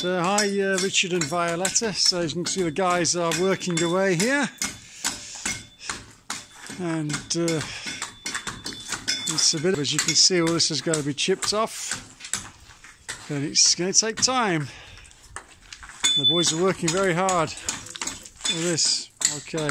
So hi uh, Richard and Violetta. So as you can see the guys are working away here. And uh, it's a bit, as you can see all this has got to be chipped off. And it's going to take time. The boys are working very hard for this. Okay.